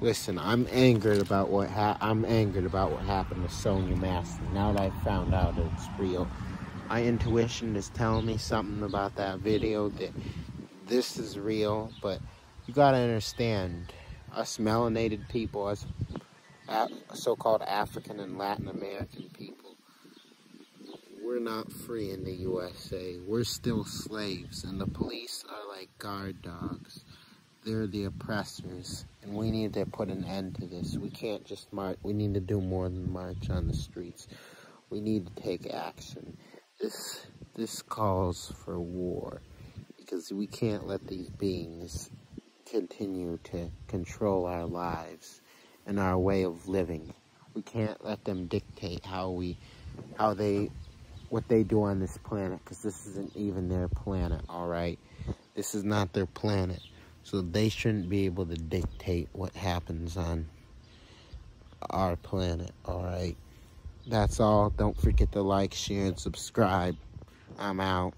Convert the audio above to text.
Listen, I'm angered about what ha I'm angered about what happened to Sonya Massey. Now that I found out it's real, my intuition is telling me something about that video that this is real. But you gotta understand, us melanated people, us so-called African and Latin American people, we're not free in the USA. We're still slaves, and the police are like guard dogs. They're the oppressors, and we need to put an end to this. We can't just march. We need to do more than march on the streets. We need to take action. This this calls for war because we can't let these beings continue to control our lives and our way of living. We can't let them dictate how we how they what they do on this planet because this isn't even their planet, all right? This is not their planet. So they shouldn't be able to dictate what happens on our planet, alright? That's all. Don't forget to like, share, and subscribe. I'm out.